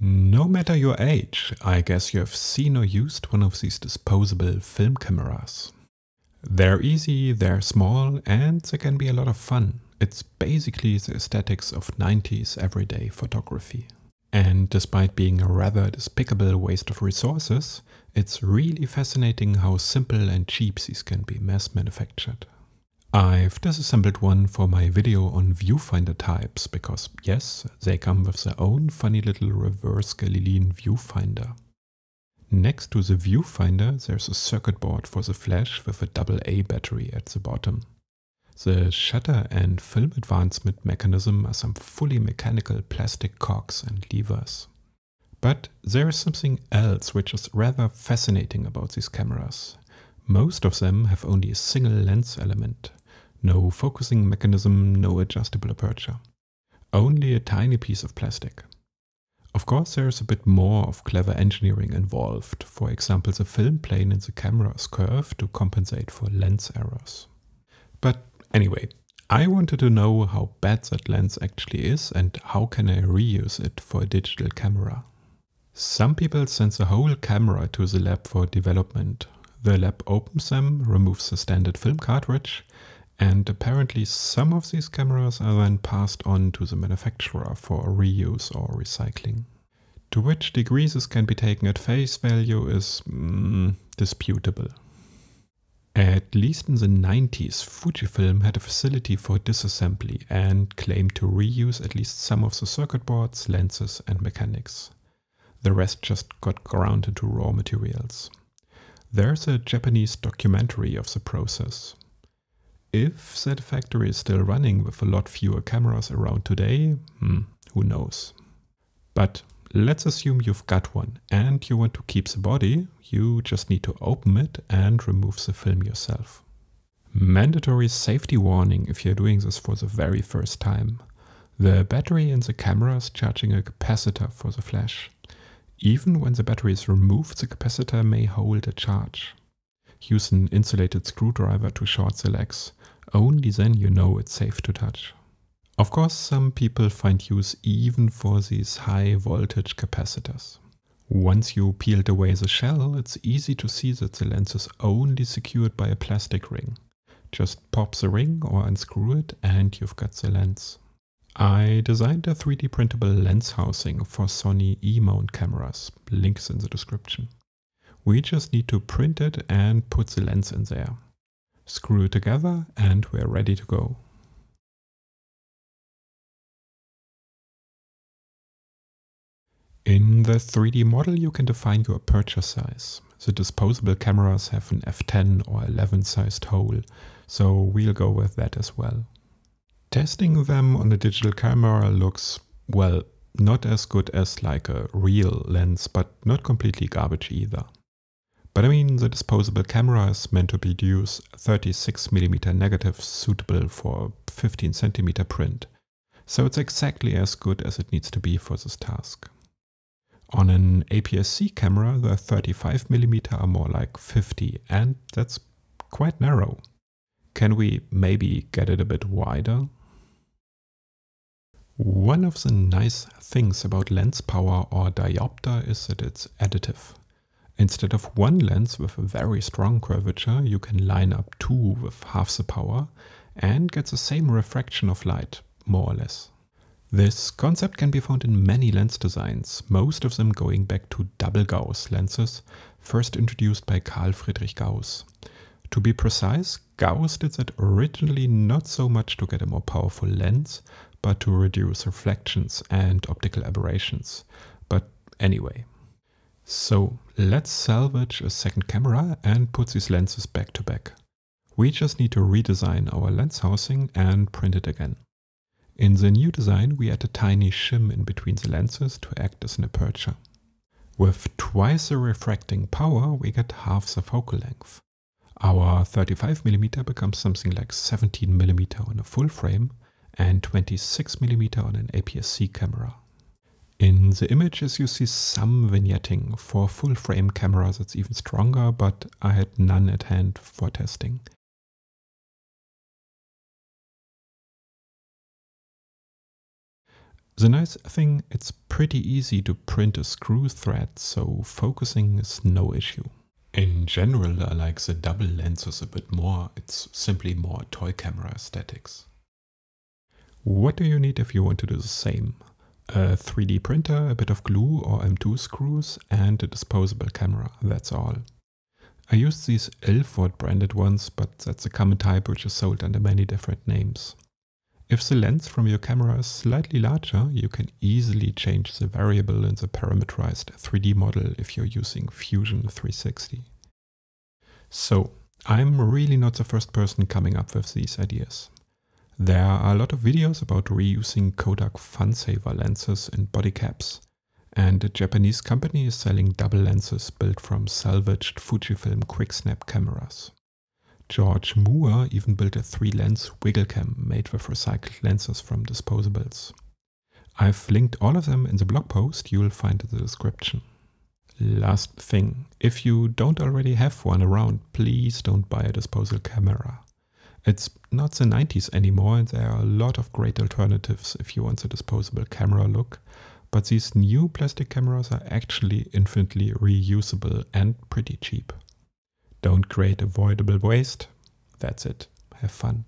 No matter your age, I guess you have seen or used one of these disposable film cameras. They're easy, they're small, and they can be a lot of fun. It's basically the aesthetics of 90s everyday photography. And despite being a rather despicable waste of resources, it's really fascinating how simple and cheap these can be mass manufactured. I've disassembled one for my video on viewfinder types because yes, they come with their own funny little reverse Galilean viewfinder. Next to the viewfinder there's a circuit board for the flash with a AA battery at the bottom. The shutter and film advancement mechanism are some fully mechanical plastic cogs and levers. But there is something else which is rather fascinating about these cameras. Most of them have only a single lens element, no focusing mechanism, no adjustable aperture. Only a tiny piece of plastic. Of course, there is a bit more of clever engineering involved. For example, the film plane in the camera is curved to compensate for lens errors. But anyway, I wanted to know how bad that lens actually is and how can I reuse it for a digital camera. Some people send the whole camera to the lab for development. The lab opens them, removes the standard film cartridge, and apparently some of these cameras are then passed on to the manufacturer for reuse or recycling. To which degree this can be taken at face value is mm, disputable. At least in the 90s, Fujifilm had a facility for disassembly and claimed to reuse at least some of the circuit boards, lenses and mechanics. The rest just got ground into raw materials. There's a Japanese documentary of the process. If that factory is still running with a lot fewer cameras around today, hmm, who knows. But let's assume you've got one and you want to keep the body, you just need to open it and remove the film yourself. Mandatory safety warning if you're doing this for the very first time. The battery in the camera is charging a capacitor for the flash. Even when the battery is removed, the capacitor may hold a charge. Use an insulated screwdriver to short the legs. Only then you know it's safe to touch. Of course, some people find use even for these high voltage capacitors. Once you peeled away the shell, it's easy to see that the lens is only secured by a plastic ring. Just pop the ring or unscrew it and you've got the lens. I designed a 3D printable lens housing for Sony E-mount cameras, links in the description. We just need to print it and put the lens in there screw it together and we're ready to go. In the 3D model you can define your aperture size. The disposable cameras have an f10 or 11 sized hole, so we'll go with that as well. Testing them on a digital camera looks, well, not as good as like a real lens, but not completely garbage either. But I mean, the disposable camera is meant to produce 36mm negatives suitable for 15cm print, so it's exactly as good as it needs to be for this task. On an APS-C camera, the 35mm are more like 50, and that's quite narrow. Can we maybe get it a bit wider? One of the nice things about lens power or diopter is that it's additive. Instead of one lens with a very strong curvature, you can line up two with half the power and get the same refraction of light, more or less. This concept can be found in many lens designs, most of them going back to double Gauss lenses, first introduced by Carl Friedrich Gauss. To be precise, Gauss did that originally not so much to get a more powerful lens, but to reduce reflections and optical aberrations. But anyway, so let's salvage a second camera and put these lenses back to back. We just need to redesign our lens housing and print it again. In the new design we add a tiny shim in between the lenses to act as an aperture. With twice the refracting power we get half the focal length. Our 35mm becomes something like 17mm on a full frame and 26mm on an APS-C camera. In the images you see some vignetting. For full frame cameras it's even stronger, but I had none at hand for testing. The nice thing, it's pretty easy to print a screw thread, so focusing is no issue. In general, I like the double lenses a bit more, it's simply more toy camera aesthetics. What do you need if you want to do the same? A 3D printer, a bit of glue or M2 screws and a disposable camera, that's all. I used these Ilford branded ones, but that's a common type which is sold under many different names. If the lens from your camera is slightly larger, you can easily change the variable in the parameterized 3D model if you're using Fusion 360. So, I'm really not the first person coming up with these ideas. There are a lot of videos about reusing Kodak FunSaver lenses in body caps, and a Japanese company is selling double lenses built from salvaged Fujifilm QuickSnap cameras. George Moore even built a three-lens wiggle cam made with recycled lenses from disposables. I've linked all of them in the blog post you'll find in the description. Last thing, if you don't already have one around, please don't buy a disposable camera. It's not the 90s anymore and there are a lot of great alternatives if you want the disposable camera look, but these new plastic cameras are actually infinitely reusable and pretty cheap. Don't create avoidable waste. That's it. Have fun.